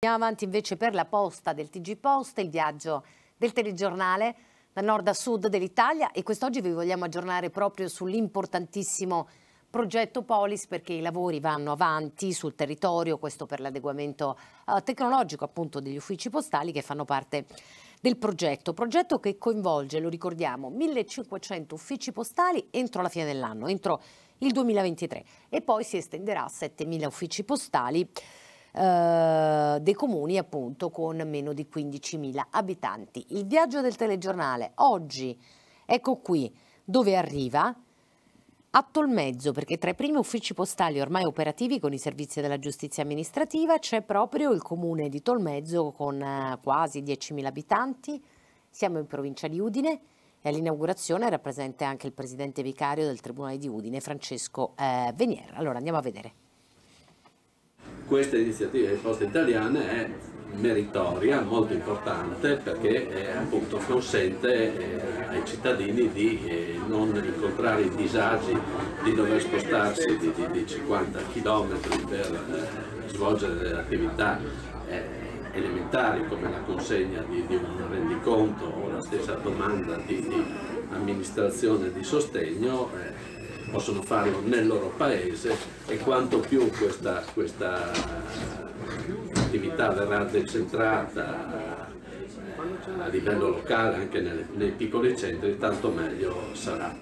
Andiamo avanti invece per la posta del TG Post, il viaggio del telegiornale da nord a sud dell'Italia e quest'oggi vi vogliamo aggiornare proprio sull'importantissimo progetto Polis perché i lavori vanno avanti sul territorio, questo per l'adeguamento uh, tecnologico appunto degli uffici postali che fanno parte del progetto, progetto che coinvolge, lo ricordiamo, 1500 uffici postali entro la fine dell'anno, entro il 2023 e poi si estenderà a 7000 uffici postali eh, dei comuni appunto con meno di 15.000 abitanti. Il viaggio del telegiornale oggi, ecco qui, dove arriva? A Tolmezzo, perché tra i primi uffici postali ormai operativi con i servizi della giustizia amministrativa c'è proprio il comune di Tolmezzo con eh, quasi 10.000 abitanti. Siamo in provincia di Udine e all'inaugurazione era presente anche il presidente vicario del Tribunale di Udine, Francesco eh, Venier. Allora andiamo a vedere questa iniziativa di Poste Italiane è meritoria, molto importante perché eh, appunto consente eh, ai cittadini di eh, non incontrare i disagi di dover spostarsi di, di, di 50 km per eh, svolgere delle attività eh, elementari come la consegna di, di, un rendiconto o la stessa domanda di, amministrazione di sostegno eh, possono farlo nel loro paese e quanto più questa, questa attività verrà decentrata a livello locale anche nei, nei piccoli centri tanto meglio sarà.